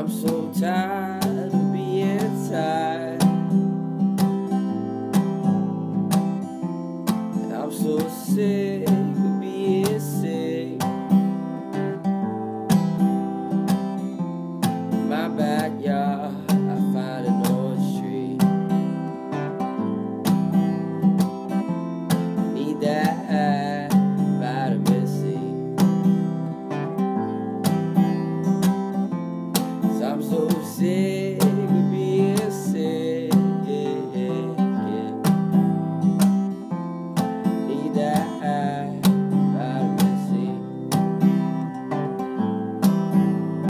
I'm so tired of being tired. I'm so sick. I'm so sick.